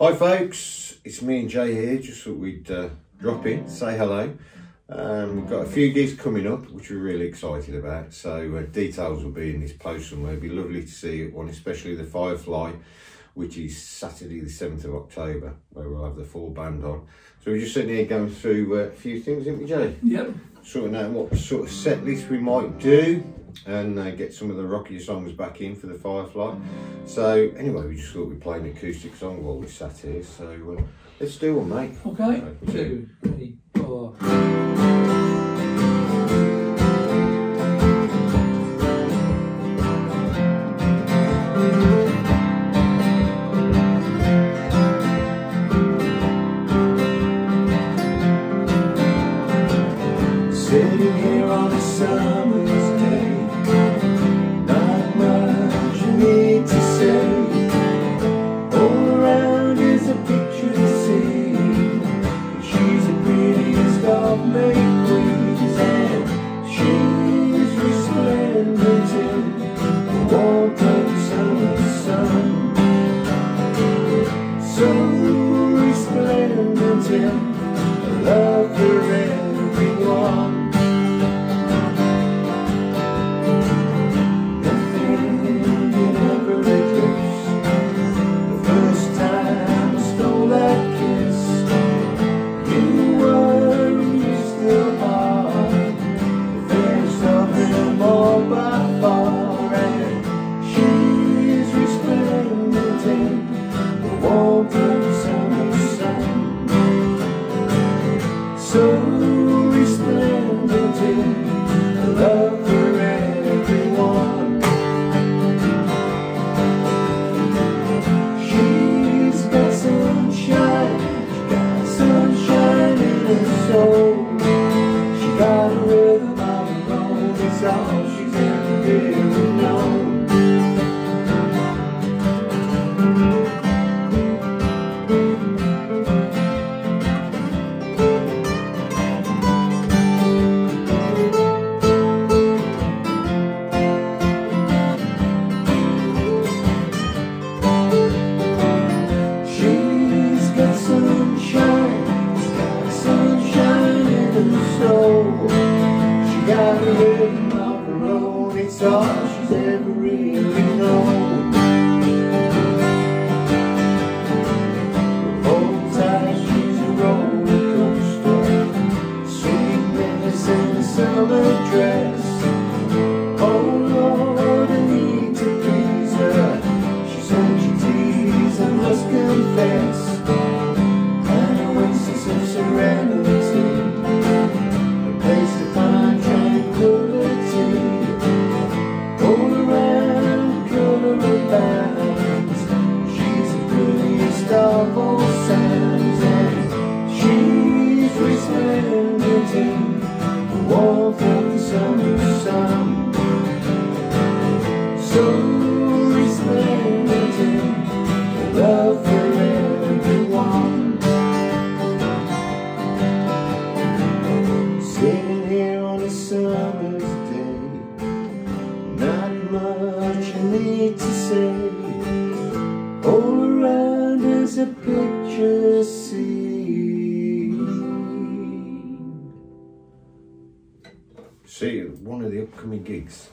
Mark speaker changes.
Speaker 1: Hi folks, it's me and Jay here, just thought we'd uh, drop in, say hello. Um, we've got a few gigs coming up, which we're really excited about, so uh, details will be in this post somewhere. It'd be lovely to see one, especially the Firefly, which is Saturday the 7th of October, where we'll have the full band on. So we're just sitting here going through uh, a few things, aren't we Jay?
Speaker 2: Yep.
Speaker 1: Sorting out what sort of set list we might do, and uh, get some of the rockier songs back in for the Firefly. So anyway, we just thought we'd play an acoustic song while we sat here. So uh, let's do one, mate.
Speaker 2: Okay.
Speaker 1: Right,
Speaker 2: Two, three, four.
Speaker 3: Sitting here on a summer's her She got a own, it's all she's ever really
Speaker 1: See you at one of the upcoming gigs.